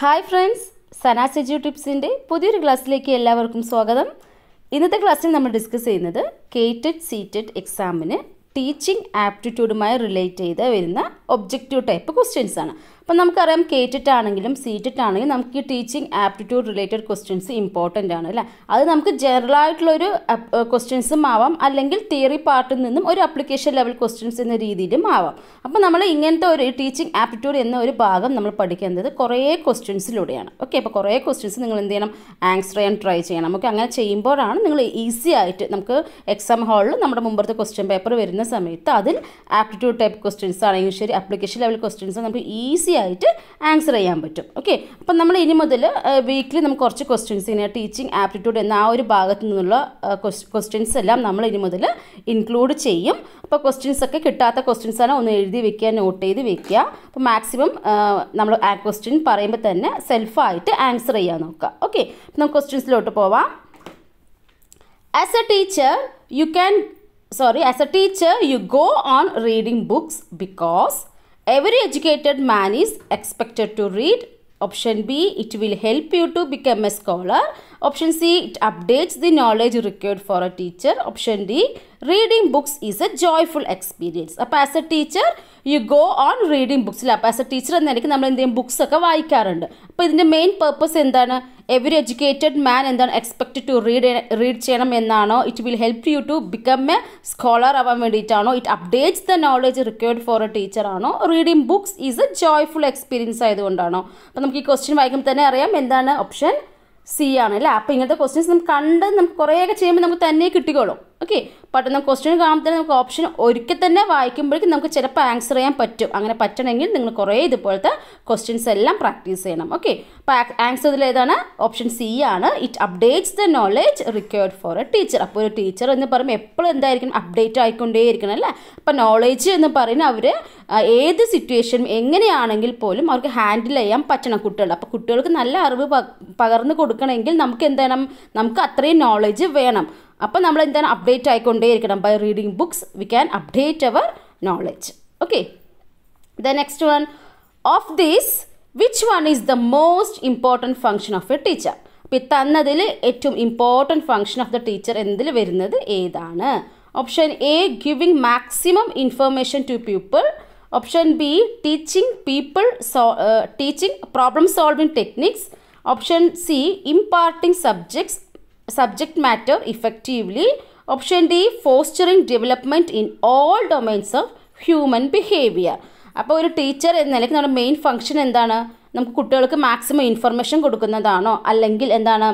Hi friends Sana's edu ടിപ്സിന്റെ പുതിയൊരു ക്ലാസ്സിലേക്ക് എല്ലാവർക്കും സ്വാഗതം. ഇന്നത്തെ ക്ലാസ്സിൽ നമ്മൾ ഡിസ്കസ് ചെയ്യുന്നത് കേറ്റഡ് സീറ്റഡ് എക്സാമിന് ടീച്ചിങ് ആപ്റ്റിറ്റ്യൂഡുമായി റിലേറ്റ് ചെയ്ത് വരുന്ന ഒബ്ജക്റ്റീവ് ടൈപ്പ് ക്വസ്റ്റ്യൻസ് ആണ്. അപ്പം നമുക്കറിയാം കേറ്റിട്ടാണെങ്കിലും സീറ്റിട്ടാണെങ്കിലും നമുക്ക് ഈ teaching aptitude related questions important ആണ് അല്ലേ? അത് നമുക്ക് ജനറൽ ആയിട്ടുള്ളൊരു ക്വസ്റ്റ്യൻസും ആവാം അല്ലെങ്കിൽ തിയറി പാർട്ടിൽ നിന്നും ഒരു അപ്ലിക്കേഷൻ ലെവൽ ക്വസ്റ്റ്യൻസ് എന്ന രീതിയിലും ആവാം. അപ്പം നമ്മൾ ഇങ്ങനത്തെ ഒരു ടീച്ചിങ് ആപ്റ്റിറ്റ്യൂഡ് എന്ന ഒരു ഭാഗം നമ്മൾ പഠിക്കുന്നത് കുറേ ക്വസ്റ്റ്യൻസിലൂടെയാണ് ഓക്കെ അപ്പോൾ കുറേ ക്വസ്റ്റ്യൻസ് നിങ്ങൾ എന്ത് ചെയ്യണം? ആൻസർ ചെയ്യാൻ ട്രൈ ചെയ്യണം. ഓക്കെ അങ്ങനെ ചെയ്യുമ്പോഴാണ് നിങ്ങൾ ഈസി ആയിട്ട് നമുക്ക് എക്സാം ഹാളിൽ നമ്മുടെ മുമ്പത്തെ ക്വസ്റ്റ്യൻ പേപ്പർ വരുന്ന സമയത്ത് അതിൽ ആപ്റ്റിറ്റ്യൂഡ് ടൈപ്പ് ക്വസ്റ്റ്യൻസ് ആണെങ്കിലും ശരി അപ്ലിക്കേഷൻ ലെവൽ ക്വസ്റ്റ്യൻസ് നമുക്ക് ഈസി ആയിട്ട് ആൻസർ ചെയ്യാൻ പറ്റും. ഓക്കെ അപ്പം നമ്മൾ ഇനി മുതൽ വീക്കിലി നമുക്ക് കുറച്ച് ക്വസ്റ്റ്യൻസ് ഇങ്ങനെ ടീച്ചിങ് ആപ്റ്റിറ്റ്യൂഡ് എന്ന ആ ഒരു ഭാഗത്തു നിന്നുള്ള ക്വസ്റ്റ്യൻസ് എല്ലാം നമ്മൾ ഇനി മുതൽ ഇൻക്ലൂഡ് ചെയ്യും. അപ്പോൾ ക്വസ്റ്റ്യൻസ് ഒക്കെ കിട്ടാത്ത ക്വസ്റ്റ്യൻസ് ആണ് ഒന്ന് എഴുതി വെക്കുക നോട്ട് ചെയ്ത് വെക്കുക. അപ്പോൾ മാക്സിമം നമ്മൾ ആ ക്വസ്റ്റ്യൻ പറയുമ്പോൾ തന്നെ സെൽഫായിട്ട് ആൻസർ ചെയ്യാൻ നോക്കുക. ഓക്കെ നമുക്ക് ക്വസ്റ്റ്യൻസിലോട്ട് പോവാം. As a teacher you can sorry as a teacher you go on reading books because every educated man is expected to read option b it will help you to become a scholar option c it updates the knowledge required for a teacher option d reading books is a joyful experience അപ്പോൾ as a teacher you go on reading ബുക്സിൽ അപ്പോൾ as a teacher എന്ന നിലയ്ക്ക് നമ്മൾ എന്ത് ചെയ്യും books ഒക്കെ വായിക്കാറുണ്ട് അപ്പോൾ മെയിൻ പർപ്പസ് എന്താണ് എവറി എഡ്യൂക്കേറ്റഡ് മാൻ എന്താണ് എക്സ്പെക്റ്റഡ് ടു റീഡ് റീഡ് ചെയ്യണം എന്നാണോ? It will help you to become a scholar ആവാൻ വേണ്ടിയിട്ടാണോ? It updates the knowledge required for a teacher ആണോ? Reading books is a joyful experience ആയതുകൊണ്ടാണോ? അപ്പോൾ നമുക്ക് ഈ ക്വസ്റ്റ്യൻ വായിക്കുമ്പോൾ തന്നെ അറിയാം എന്താണ് ഓപ്ഷൻ സി ആണ് അല്ലേ? അപ്പോൾ ഇങ്ങനത്തെ ക്വസ്റ്റ്യൻസ് നമുക്ക് കണ്ട് നമുക്ക് കുറേയൊക്കെ ചെയ്യുമ്പോൾ നമുക്ക് തന്നെ കിട്ടിക്കോളും. ഓക്കെ പെട്ടെന്ന് ക്വസ്റ്റ്യൻ കാണുമ്പോൾ തന്നെ നമുക്ക് ഓപ്ഷൻ ഒരിക്കൽ തന്നെ വായിക്കുമ്പോഴേക്കും നമുക്ക് ചിലപ്പോൾ ആൻസർ ചെയ്യാൻ പറ്റും. അങ്ങനെ പറ്റണമെങ്കിൽ നിങ്ങൾ കുറേ ഇതുപോലത്തെ ക്വസ്റ്റ്യൻസ് എല്ലാം പ്രാക്ടീസ് ചെയ്യണം. ഓക്കെ അപ്പോൾ ആൻസർ ഇതിൽ ഏതാണ്? ഓപ്ഷൻ സി ആണ്. It updates the knowledge required for a teacher അപ്പോൾ ഒരു ടീച്ചർ എന്ന് പറയുമ്പോൾ എപ്പോഴും എന്തായിരിക്കണം? അപ്ഡേറ്റ് ആയിക്കൊണ്ടേയിരിക്കണം അല്ലേ? അപ്പോൾ നോളേജ് എന്ന് പറയുന്നത് അവർ ഏത് സിറ്റുവേഷൻ എങ്ങനെയാണെങ്കിൽ പോലും അവർക്ക് ഹാൻഡിൽ ചെയ്യാൻ പറ്റണം കുട്ടികൾ അപ്പോൾ കുട്ടികൾക്ക് നല്ല അറിവ് പകർന്നു കൊടുക്കണമെങ്കിൽ നമുക്ക് എന്താണ് നമുക്ക് അത്രയും നോളജ് വേണം. അപ്പോൾ നമ്മൾ എന്താണ് update ആയിക്കൊണ്ടേയിരിക്കണം. By reading books we can update our knowledge okay the next one of these which one is the most important function of a teacher അപ്പോൾ ഈ തന്നതിൽ ഏറ്റവും important function of the teacher എന്നതിൽ വരുന്നത് ഏതാണ്? Option A giving maximum information to people option B teaching people so teaching problem solving techniques option C imparting subjects subject matter effectively option D fostering development in all domains of human behaviour അപ്പോൾ ഒരു teacher എന്ന നമ്മുടെ main function എന്താണ്? നമുക്ക് കുട്ടികൾക്ക് maximum information കൊടുക്കുന്നതാണോ? അല്ലെങ്കിൽ എന്താണ്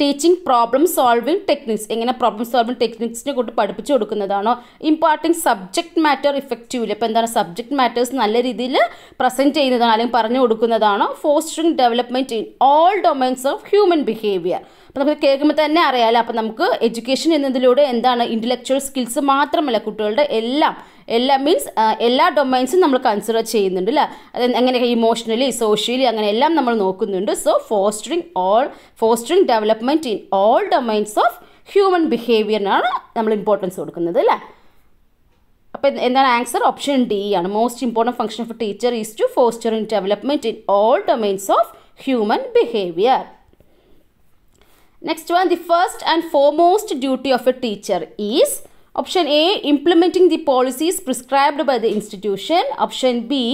ടീച്ചിങ് പ്രോബ്ലം സോൾവിങ് ടെക്നിക്സ് എങ്ങനെ പ്രോബ്ലം സോൾവിങ് ടെക്നിക്സിനെ കൊണ്ട് പഠിപ്പിച്ചു കൊടുക്കുന്നതാണോ? ഇമ്പോർട്ടന്റ് സബ്ജക്ട് മാറ്റർ ഇഫക്റ്റീവ്ലി അപ്പോൾ എന്താണ് സബ്ജക്ട് മാറ്റേഴ്സ് നല്ല രീതിയിൽ പ്രസന്റ് ചെയ്യുന്നതാണോ? അല്ലെങ്കിൽ പറഞ്ഞു കൊടുക്കുന്നതാണോ? Fostering development in all domains of human behaviour അപ്പോൾ നമുക്ക് കേൾക്കുമ്പോൾ തന്നെ അറിയാമല്ലോ അപ്പോൾ നമുക്ക് എഡ്യൂക്കേഷൻ എന്നതിലൂടെ എന്താണ് ഇന്റലക്ച്വൽ സ്കിൽസ് മാത്രമല്ല കുട്ടികളുടെ എല്ലാം എല്ലാ മീൻസ് എല്ലാ ഡൊമൈൻസും നമ്മൾ കൺസിഡർ ചെയ്യുന്നുണ്ട് അല്ലേ അത് എങ്ങനെയൊക്കെ ഇമോഷണലി സോഷ്യലി അങ്ങനെ എല്ലാം നമ്മൾ നോക്കുന്നുണ്ട്. So fostering all fostering development in all domains of human ബിഹേവിയറിനാണ് നമ്മൾ ഇമ്പോർട്ടൻസ് കൊടുക്കുന്നത് അല്ലേ അപ്പോൾ എന്താണ് ആൻസർ ഓപ്ഷൻ ഡി ആണ്. Most important function of teacher is to fostering development in all domains of human behaviour next one the first and foremost duty of a teacher is option A implementing the policies prescribed by the institution option B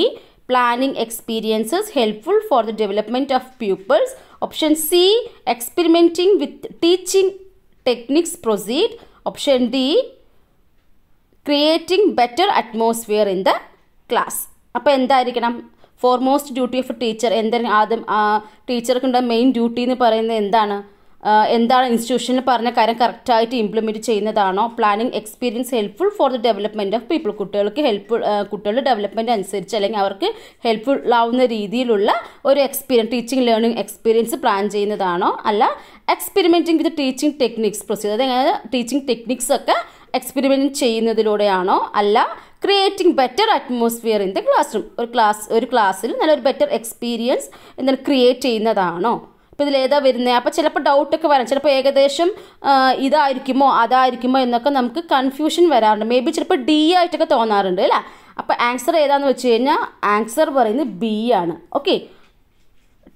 planning experiences helpful for the development of peoples option C experimenting with teaching techniques proceed option D creating better atmosphere in the class അപ്പോൾ എന്തായിരിക്കണം? Foremost duty of teacher എന്തായാലും ആദ്യം ടീച്ചർക്കുണ്ട main duty എന്ന് പറയുന്നത് എന്താണ്? എന്താണ് ഇൻസ്റ്റിറ്റ്യൂഷനിൽ പറഞ്ഞ കാര്യം കറക്റ്റായിട്ട് ഇംപ്ലിമെന്റ് ചെയ്യുന്നതാണോ? Planning experience helpful for the development of people കുട്ടികൾക്ക് ഹെൽപ്പ് കുട്ടികളുടെ ഡെവലപ്മെന്റ് അനുസരിച്ച് അല്ലെങ്കിൽ അവർക്ക് ഹെൽപ്ഫുൾ ആവുന്ന രീതിയിലുള്ള ഒരു experience teaching learning experience plan ചെയ്യുന്നതാണോ? അല്ല experimenting with teaching techniques procedure അതായത് ടീച്ചിങ് ടെക്നിക്സ് ഒക്കെ എക്സ്പെരിമെന്റ് ചെയ്യുന്നതിലൂടെയാണോ? അല്ല creating better atmosphere in the class room ഒരു ക്ലാസ് ഒരു ക്ലാസ്സിൽ നല്ലൊരു ബെറ്റർ എക്സ്പീരിയൻസ് എന്താണ് ക്രിയേറ്റ് ചെയ്യുന്നതാണോ? അപ്പോൾ ഇതിൽ ഏതാ വരുന്നത് അപ്പോൾ ചിലപ്പോൾ ഡൗട്ടൊക്കെ വരാം. ചിലപ്പോൾ ഏകദേശം ഇതായിരിക്കുമോ അതായിരിക്കുമോ എന്നൊക്കെ നമുക്ക് കൺഫ്യൂഷൻ വരാറുണ്ട്. മേ ബി ചിലപ്പോൾ ഡി ആയിട്ടൊക്കെ തോന്നാറുണ്ട് അല്ലേ? അപ്പോൾ ആൻസർ ഏതാണെന്ന് വെച്ച് കഴിഞ്ഞാൽ ആൻസർ പറയുന്നത് ബി ആണ്. ഓക്കെ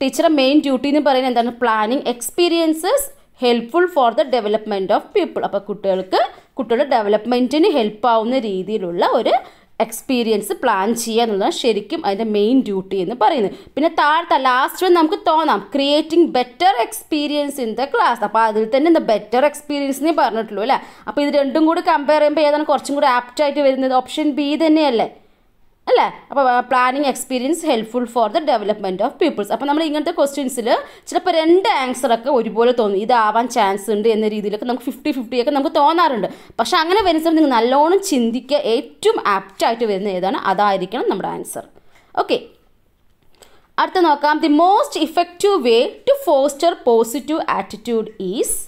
ടീച്ചറെ മെയിൻ ഡ്യൂട്ടി എന്ന് പറയുന്നത് എന്താണ്? Planning experiences helpful for the development of people അപ്പോൾ കുട്ടികൾക്ക് കുട്ടികളുടെ ഡെവലപ്മെന്റിന് ഹെൽപ്പ് ആവുന്ന രീതിയിലുള്ള ഒരു എക്സ്പീരിയൻസ് പ്ലാൻ ചെയ്യുക എന്നുള്ളതാണ് ശരിക്കും അതിന്റെ മെയിൻ ഡ്യൂട്ടി എന്ന് പറയുന്നത്. പിന്നെ താഴത്തെ ലാസ്റ്റ് നമുക്ക് തോന്നാം. Creating better experience in the class അപ്പോൾ അതിൽ തന്നെ എന്താ ബെറ്റർ എക്സ്പീരിയൻസ് എന്നേ പറഞ്ഞിട്ടുള്ളൂ അല്ലേ? അപ്പോൾ ഇത് രണ്ടും കൂടി കമ്പയർ ചെയ്യുമ്പോൾ ഏതാണ് കുറച്ചും കൂടി ആപ്റ്റായിട്ട് വരുന്നത്? ഓപ്ഷൻ ബി തന്നെയല്ലേ? അല്ലേ? അപ്പോൾ planning experience helpful for the development of peoples അപ്പോൾ നമ്മൾ ഇങ്ങനത്തെ ക്വസ്റ്റ്യൻസിൽ ചിലപ്പോൾ രണ്ട് ആൻസറൊക്കെ ഒരുപോലെ തോന്നും. ഇതാവാൻ ചാൻസ് ഉണ്ട് എന്ന രീതിയിലൊക്കെ നമുക്ക് ഫിഫ്റ്റി ഫിഫ്റ്റി ഒക്കെ നമുക്ക് തോന്നാറുണ്ട്. പക്ഷേ അങ്ങനെ വരുന്ന നിങ്ങൾ നല്ലോണം ചിന്തിക്കുക. ഏറ്റവും ആപ്റ്റായിട്ട് വരുന്ന ഏതാണ്? അതായിരിക്കണം നമ്മുടെ ആൻസർ ഓക്കെ അടുത്ത നോക്കാം. The most effective way to foster positive attitude is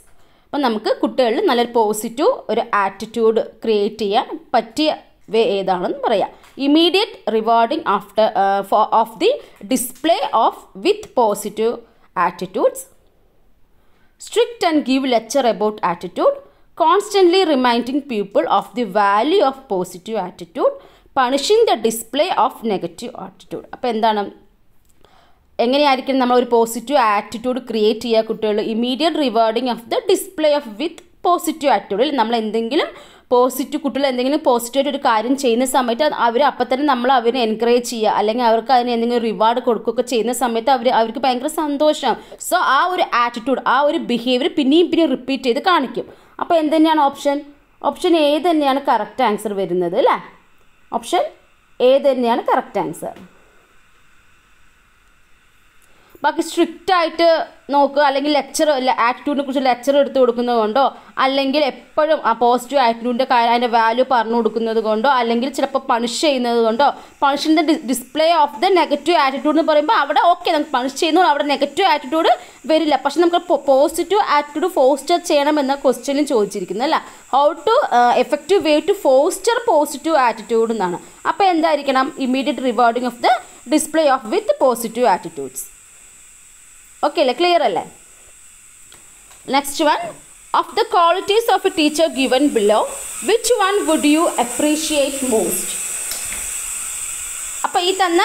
അപ്പം നമുക്ക് കുട്ടികളിൽ നല്ലൊരു പോസിറ്റീവ് ഒരു ആറ്റിറ്റ്യൂഡ് ക്രിയേറ്റ് ചെയ്യാൻ പറ്റിയ വേ ഏതാണെന്ന് പറയാം. Immediate rewarding after of the display of with positive attitudes strict and give lecture about attitude constantly reminding people of the value of positive attitude punishing the display of negative attitude അപ്പോൾ എന്താണ്? എങ്ങനെയായിരിക്കും നമ്മൾ ഒരു positive attitude create ചെയ്യുക കുട്ടികൾ immediate rewarding of the display of with positive ആറ്റിറ്റ്യൂഡിൽ നമ്മൾ എന്തെങ്കിലും positive കുട്ടികൾ എന്തെങ്കിലും പോസിറ്റീവായിട്ട് ഒരു കാര്യം ചെയ്യുന്ന സമയത്ത് അവർ അപ്പം തന്നെ നമ്മൾ അവരെ എൻകറേജ് ചെയ്യുക. അല്ലെങ്കിൽ അവർക്ക് അതിന് എന്തെങ്കിലും റിവാർഡ് കൊടുക്കുകയൊക്കെ ചെയ്യുന്ന സമയത്ത് അവർ അവർക്ക് ഭയങ്കര സന്തോഷമാണ് സോ ആ ഒരു ആറ്റിറ്റ്യൂഡ് ആ ഒരു ബിഹേവിയർ പിന്നെയും പിന്നെയും റിപ്പീറ്റ് ചെയ്ത് കാണിക്കും. അപ്പോൾ എന്ത് തന്നെയാണ് ഓപ്ഷൻ ഓപ്ഷൻ എ തന്നെയാണ് കറക്റ്റ് ആൻസർ വരുന്നത് അല്ലേ? ഓപ്ഷൻ എ തന്നെയാണ് കറക്റ്റ് ആൻസർ ബാക്കി സ്ട്രിക്റ്റ് ആയിട്ട് നോക്കുക അല്ലെങ്കിൽ ലെക്ചർ ആറ്റിറ്റ്യൂഡിനെ കുറിച്ച് ലെക്ചർ എടുത്ത് കൊടുക്കുന്നത് കൊണ്ടോ അല്ലെങ്കിൽ എപ്പോഴും ആ പോസിറ്റീവ് ആറ്റിറ്റ്യൂഡിന്റെ കാര്യം അതിന്റെ വാല്യൂ പറഞ്ഞു കൊടുക്കുന്നത് കൊണ്ടോ അല്ലെങ്കിൽ ചിലപ്പോൾ പണിഷ് ചെയ്യുന്നത് കൊണ്ടോ പണിഷിന്റെ display of the negative attitude എന്ന് പറയുമ്പോൾ അവിടെ ഓക്കെ നമുക്ക് പണിഷ് ചെയ്യുന്നു അവിടെ നെഗറ്റീവ് ആറ്റിറ്റ്യൂഡ് വരില്ല. പക്ഷെ നമുക്ക് പോസിറ്റീവ് ആറ്റിറ്റ്യൂഡ് ഫോസ്റ്റർ ചെയ്യണം എന്ന ക്വസ്റ്റ്യനും ചോദിച്ചിരിക്കുന്നത് അല്ല? How to effective way to foster positive attitude എന്നാണ് അപ്പോൾ എന്തായിരിക്കണം? Immediate rewarding of the display of with positive attitudes okay അല്ലേ ക്ലിയർ അല്ലേ? Next one of the qualities of a teacher given below which one would you appreciate most അപ്പോൾ ഈ തന്ന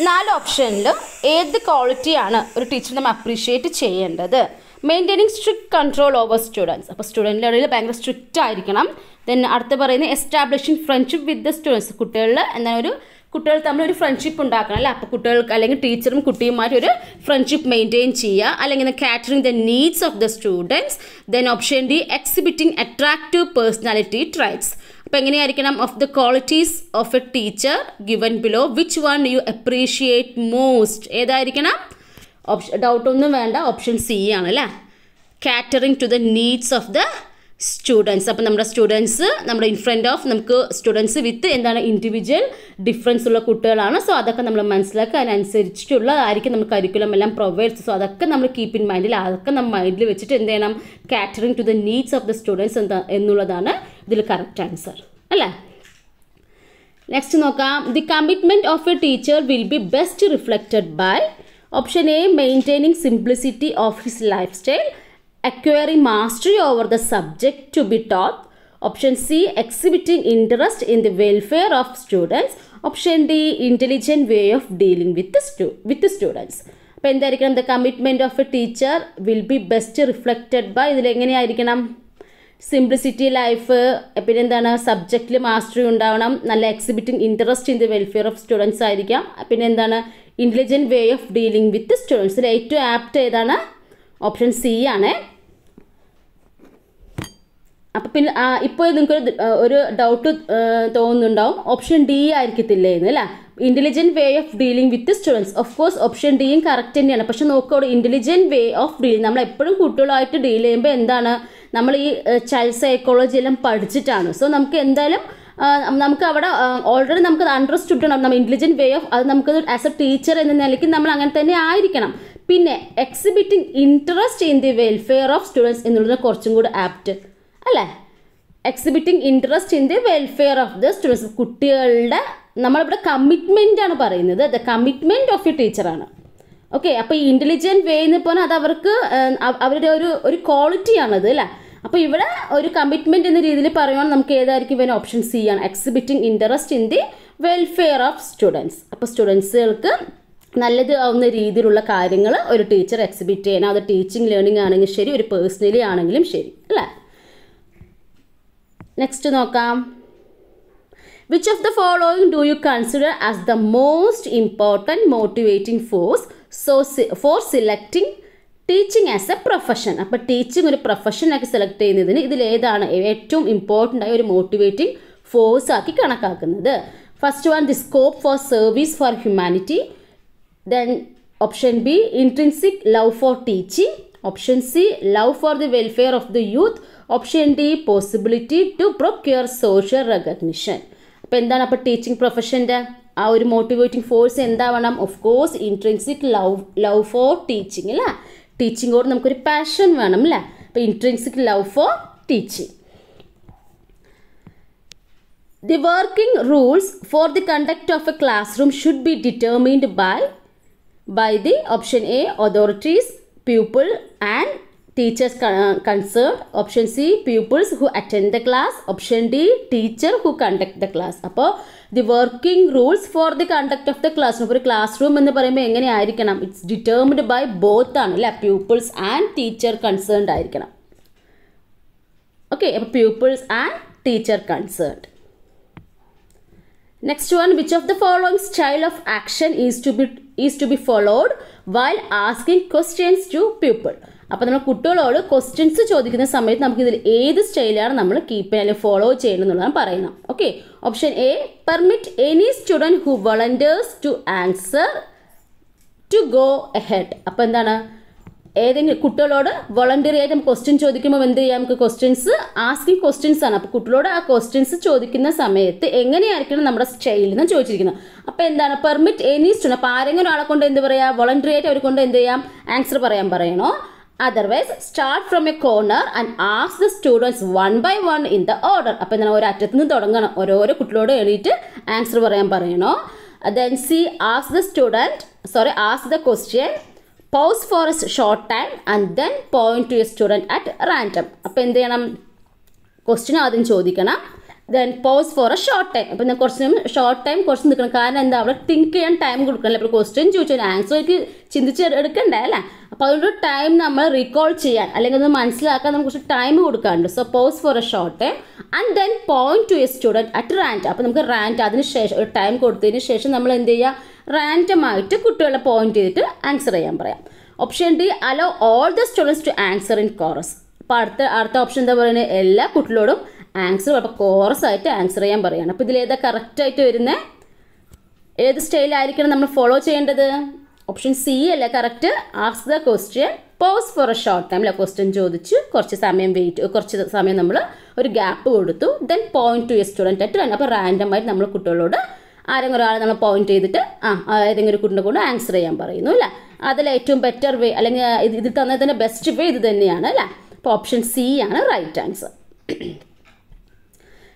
നാല് ഓപ്ഷനിൽ ഏത് ക്വാളിറ്റിയാണ് ഒരു ടീച്ചർ നമ്മൾ അപ്രീഷിയേറ്റ് ചെയ്യേണ്ടത്? Maintaining strict control over students അപ്പോൾ സ്റ്റുഡന്റിന്റെ ഇടയിൽ ഭയങ്കര സ്ട്രിക്റ്റ് ആയിരിക്കണം. ദെൻ അടുത്ത് പറയുന്നത് establishing friendship with the students കുട്ടികളിൽ എന്താണ് ഒരു കുട്ടികൾ തമ്മിൽ ഒരു ഫ്രണ്ട്ഷിപ്പ് ഉണ്ടാക്കണം അല്ലേ? അപ്പോൾ കുട്ടികൾക്ക് അല്ലെങ്കിൽ ടീച്ചറും കുട്ടിയുമായിട്ട് ഒരു ഫ്രണ്ട്ഷിപ്പ് മെയിന്റെയിൻ ചെയ്യുക. അല്ലെങ്കിൽ catering the needs of the students then option D exhibiting attractive personality traits അപ്പോൾ എങ്ങനെയായിരിക്കണം? Of the qualities of a teacher given below which one you appreciate most ഏതായിരിക്കണം? Option ഡൗട്ടൊന്നും വേണ്ട. ഓപ്ഷൻ സി ആണ് അല്ലേ? Catering to the needs of the students അപ്പം നമ്മുടെ students നമ്മുടെ in front of നമുക്ക് സ്റ്റുഡൻസ് വിത്ത് എന്താണ് ഇൻഡിവിജ്വൽ ഡിഫറൻസ് ഉള്ള കുട്ടികളാണ്. സോ അതൊക്കെ നമ്മൾ മനസ്സിലാക്കുക. അതിനനുസരിച്ചിട്ടുള്ളതായിരിക്കും നമുക്ക് കരിക്കുലം എല്ലാം പ്രൊവൈഡ് സോ അതൊക്കെ നമ്മൾ കീപ്പ് ഇൻ മൈൻഡിൽ അതൊക്കെ നമ്മൾ മൈൻഡിൽ വെച്ചിട്ട് എന്ത് ചെയ്യണം? Catering to the needs of the students എന്താ എന്നുള്ളതാണ് ഇതിൽ കറക്റ്റ് ആൻസർ അല്ലേ? നെക്സ്റ്റ് നോക്കാം. The commitment of a teacher will be best reflected by option A maintaining simplicity of his life style acquiring mastery over the subject to be taught. Option C exhibiting interest in the welfare of students option D intelligent way of dealing with with students അപ്പോൾ എന്തായിരിക്കണം? The commitment of a teacher will be best reflected by ഇതിൽ എങ്ങനെയായിരിക്കണം? Simplicity life പിന്നെ എന്താണ് സബ്ജക്റ്റിൽ mastery ഉണ്ടാവണം. നല്ല exhibiting interest in the welfare of students ആയിരിക്കാം. പിന്നെ എന്താണ് intelligent way of dealing with സ്റ്റുഡൻസിൽ ഏറ്റവും ആപ്റ്റ് ഏതാണ്? ഓപ്ഷൻ സി ആണ്. അപ്പം പിന്നെ ഇപ്പോൾ നിങ്ങൾക്ക് ഒരു ഡൗട്ട് തോന്നുന്നുണ്ടാവും. ഓപ്ഷൻ ഡി ആയിരിക്കത്തില്ലേ എന്ന് അല്ലേ? Intelligent way of dealing with students of course option ഡിയും കറക്റ്റ് തന്നെയാണ്. പക്ഷെ നോക്കോട് ഇന്റലിജന്റ് വേ ഓഫ് ഡീലിംഗ് നമ്മൾ എപ്പോഴും കുട്ടികളായിട്ട് ഡീൽ ചെയ്യുമ്പോൾ എന്താണ്? നമ്മൾ ഈ ചൈൽഡ് സൈക്കോളജി എല്ലാം പഠിച്ചിട്ടാണ്. സോ നമുക്ക് എന്തായാലും നമുക്ക് അവിടെ ഓൾറെഡി നമുക്ക് അണ്ടർസ്റ്റുഡ് ആണ് നമ്മൾ ഇന്റലിജന്റ് വേ ഓഫ് അത് നമുക്ക് ആസ് എ ടീച്ചർ എന്ന നിലയ്ക്ക് നമ്മൾ അങ്ങനെ തന്നെ ആയിരിക്കണം. പിന്നെ exhibiting interest in the welfare of students എന്നുള്ളത് കുറച്ചും കൂടി ആപ്റ്റ് അല്ലേ? Exhibiting interest in the welfare of the students കുട്ടികളുടെ നമ്മളിവിടെ കമ്മിറ്റ്മെന്റ് ആണ് പറയുന്നത്. ദ കമ്മിറ്റ്മെന്റ് ഓഫ് എ ടീച്ചറാണ് ഓക്കെ അപ്പോൾ ഈ ഇന്റലിജന്റ് വേ എന്ന് പറഞ്ഞാൽ അത് അവർക്ക് അവരുടെ ഒരു ഒരു ക്വാളിറ്റിയാണത് അല്ലേ? അപ്പോൾ ഇവിടെ ഒരു കമ്മിറ്റ്മെന്റ് എന്ന രീതിയിൽ പറയുവാണെങ്കിൽ നമുക്ക് ഏതായിരിക്കും വേണം ഓപ്ഷൻ സി ആണ്. Exhibiting interest in the welfare of students അപ്പോൾ സ്റ്റുഡൻസുകൾക്ക് നല്ലത് ആവുന്ന രീതിയിലുള്ള കാര്യങ്ങൾ ഒരു ടീച്ചർ എക്സിബിറ്റ് ചെയ്യണം അത് ടീച്ചിങ് ലേണിംഗ് ആണെങ്കിലും ശരി ഒരു പേഴ്സണലി ആണെങ്കിലും ശരി അല്ലേ? നെക്സ്റ്റ് നോക്കാം. Which of the following do you consider as the most important motivating force so for selecting teaching as a profession അപ്പോൾ ടീച്ചിങ് ഒരു പ്രൊഫഷനാക്കി സെലക്ട് ചെയ്യുന്നതിന് ഇതിലേതാണ് ഏറ്റവും ഇമ്പോർട്ടന്റ് ആയ ഒരു മോട്ടിവേറ്റിംഗ് ഫോഴ്സ് ആക്കി കണക്കാക്കുന്നത്? First one the scope for service for humanity then option B intrinsic love for teaching option C love for the welfare of the youth option D possibility to procure social recognition അപ്പോൾ എന്താണ് അപ്പോൾ teaching പ്രൊഫഷന്റെ ആ ഒരു motivating force എന്താവണം? Of course intrinsic love love for teaching അല്ലേ ടീച്ചിങ്ങോട് നമുക്കൊരു passion വേണം അല്ലേ അപ്പോൾ intrinsic love for teaching the working rules for the conduct of a class room should be determined by by the option A authorities, pupil and teachers concerned. Option C pupils who attend the class. Option D teacher who conduct the class. അപ്പോൾ the working rules for the conduct of the class room ഒരു class room എന്ന് പറയുമ്പോൾ എങ്ങനെയായിരിക്കണം it's determined by both ആണ് അല്ലേ pupils and teacher concerned ആയിരിക്കണം okay അപ്പോൾ pupils and teacher concerned Next one, which of the following style of action is to be is to be followed while asking questions to people അപ്പോൾ നമ്മൾ കുട്ടികളോട് questions ചോദിക്കുന്ന സമയത്ത് നമുക്ക് ഇതിൽ ഏത് സ്റ്റൈലാണ് നമ്മൾ കീപ്പ് അല്ലെങ്കിൽ ഫോളോ ചെയ്യണം എന്നുള്ളതാണ് പറയുന്നത്. Okay option A permit any student who volunteers to answer to go ahead അപ്പോൾ എന്താണ്? ഏതെങ്കിലും കുട്ടികളോട് വോളണ്ടിയറി ആയിട്ട് ക്വസ്റ്റ്യൻ ചോദിക്കുമ്പോൾ എന്ത് ചെയ്യാം? നമുക്ക് ക്വസ്റ്റ്യൻസ് ആസ്കിങ് ക്വസ്റ്റ്യൻസ് ആണ്. അപ്പോൾ കുട്ടികളോട് ആ ക്വസ്റ്റ്യൻസ് ചോദിക്കുന്ന സമയത്ത് എങ്ങനെയായിരിക്കണം നമ്മുടെ സ്റ്റൈലിൽ നിന്ന് ചോദിച്ചിരിക്കുന്നത് അപ്പോൾ എന്താണ്? പെർമിറ്റ് എനി സ്റ്റുഡന്റ് അപ്പോൾ ആരെങ്കിലും ഒരാളെ കൊണ്ട് എന്ത് പറയാം? വോളണ്ടറി ആയിട്ട് അവർ കൊണ്ട് എന്ത് ചെയ്യാം? ആൻസർ പറയാൻ പറയണോ? Otherwise start from a corner and as the students one by one in the order അപ്പോൾ എന്താണ്? ഒരറ്റത്ത് നിന്ന് തുടങ്ങണം. ഓരോരോ കുട്ടികളോട് എണീറ്റ് ആൻസർ പറയാൻ പറയണോ? Then C as the student sorry as the question pause for a short time and then point to a student at random അപ്പോൾ എന്ത് ചെയ്യണം? ക്വസ്റ്റ്യൻ ആദ്യം ചോദിക്കണം. Then pause for a short time അപ്പോൾ ഞാൻ കുറച്ച് ഷോർട്ട് ടൈം കുറച്ച് നിൽക്കണം. കാരണം എന്താ? അവിടെ തിങ്ക് ചെയ്യാൻ ടൈം കൊടുക്കണം അപ്പോൾ ക്വസ്റ്റ്യൻ ചോദിച്ചാൽ ആൻസർ എനിക്ക് ചിന്തിച്ച് എടുക്കണ്ടേ അല്ലേ? അപ്പോൾ അതുകൊണ്ട് ടൈം നമ്മൾ റീകോൾ ചെയ്യാൻ അല്ലെങ്കിൽ ഒന്ന് മനസ്സിലാക്കാൻ നമുക്ക് കുറച്ച് ടൈം കൊടുക്കാറുണ്ട് so pause for a short time and then point to a student at random അപ്പോൾ നമുക്ക് റാൻഡ് അതിന് ശേഷം ഒരു ടൈം കൊടുത്തതിന് ശേഷം നമ്മൾ എന്ത് ചെയ്യുക? റാൻഡമായിട്ട് കുട്ടികളെ പോയിന്റ് ചെയ്തിട്ട് ആൻസർ ചെയ്യാൻ പറയാം. Option D allow all the students to answer in chorus അപ്പോൾ അടുത്ത അടുത്ത ഓപ്ഷൻ എന്താ പറയുന്നത് എല്ലാ കുട്ടികളോടും ആൻസർ അപ്പോൾ കോറസ് ആയിട്ട് ആൻസർ ചെയ്യാൻ പറയുകയാണ് അപ്പോൾ ഇതിലേതാ കറക്റ്റായിട്ട് വരുന്നത് ഏത് സ്റ്റൈലായിരിക്കണം നമ്മൾ ഫോളോ ചെയ്യേണ്ടത്? ഓപ്ഷൻ സി അല്ലേ correct as the question pause for a short time അല്ല ക്വസ്റ്റ്യൻ ചോദിച്ച് കുറച്ച് സമയം വെയിറ്റ് കുറച്ച് സമയം നമ്മൾ ഒരു ഗ്യാപ്പ് കൊടുത്തു. Then point to a student ആയിട്ട് അപ്പോൾ റാൻഡമായിട്ട് നമ്മൾ കുട്ടികളോട് ആരെങ്കിലും ഒരാളെ നമ്മൾ പോയിന്റ് ചെയ്തിട്ട് ആ ഏതെങ്കിലും ഒരു കുട്ടിനെ കൊണ്ട് ആൻസർ ചെയ്യാൻ പറയുന്നു അല്ലേ? അതിൽ ഏറ്റവും ബെറ്റർ വേ അല്ലെങ്കിൽ ഇത് ഇത് തന്നതിന്റെ ബെസ്റ്റ് വേ ഇത് തന്നെയാണ് അല്ലേ? അപ്പോൾ ഓപ്ഷൻ സി ആണ് right answer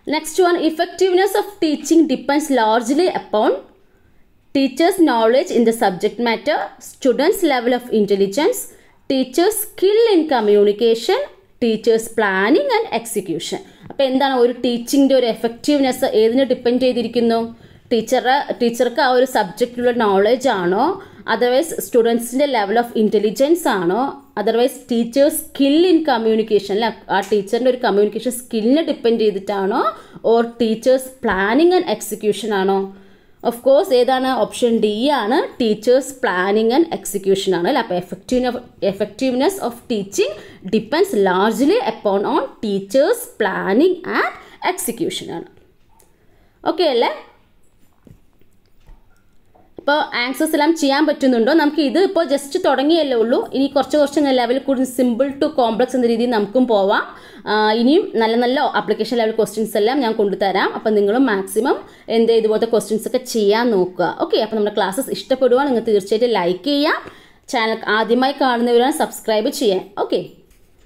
next one effectiveness of teaching depends largely upon teachers knowledge in the subject matter students level of intelligence teachers skill in communication teachers planning and execution അപ്പോൾ എന്താണ് ഒരു ടീച്ചിങ്ങിന്റെ ഒരു effectiveness ഏതിനെ depend ചെയ്തിരിക്കുന്നു? ടീച്ചറുടെ ടീച്ചർക്ക് ആ ഒരു സബ്ജക്റ്റിലുള്ള നോളജ് ആണോ? അതർവൈസ് സ്റ്റുഡൻസിന്റെ ലെവൽ ഓഫ് ഇന്റലിജൻസ് ആണോ? Otherwise teachers skill in communication അല്ലെ ആ ടീച്ചറിന്റെ ഒരു കമ്മ്യൂണിക്കേഷൻ സ്കില്ലിനെ depend ചെയ്തിട്ടാണോ? Or teachers planning and execution ആണോ? ഓഫ് കോഴ്സ് ഏതാണ് ഓപ്ഷൻ ഡി ആണ്? ടീച്ചേഴ്സ് പ്ലാനിങ് ആൻഡ് എക്സിക്യൂഷൻ ആണ്. അല്ലേ? അപ്പോൾ effective effectiveness of teaching depends largely upon on teachers planning and execution ആണ്. ഓക്കെ അല്ലേ? ഇപ്പോൾ ആൻസേഴ്സ് എല്ലാം ചെയ്യാൻ പറ്റുന്നുണ്ടോ? നമുക്ക് ഇത് ഇപ്പോൾ ജസ്റ്റ് തുടങ്ങിയല്ലേ ഉള്ളൂ. ഇനി കുറച്ച് കുറച്ച് ലെവൽ കൂടുതൽ സിമ്പിൾ ടു കോംപ്ലക്സ് എന്ന രീതിയിൽ നമുക്കും പോവാം. ഇനിയും നല്ല നല്ല ആപ്ലിക്കേഷൻ ലെവൽ ക്വസ്റ്റ്യൻസ് എല്ലാം ഞാൻ കൊണ്ടുതരാം. അപ്പോൾ നിങ്ങളും മാക്സിമം എന്ത് ഇതുപോലത്തെ ക്വസ്റ്റ്യൻസ് ഒക്കെ ചെയ്യാൻ നോക്കുക. ഓക്കെ അപ്പോൾ നമ്മുടെ ക്ലാസ്സസ് ഇഷ്ടപ്പെടുക നിങ്ങൾ തീർച്ചയായിട്ടും ലൈക്ക് ചെയ്യാം. ചാനൽ ആദ്യമായി കാണുന്നവരാണ് സബ്സ്ക്രൈബ് ചെയ്യാൻ. ഓക്കെ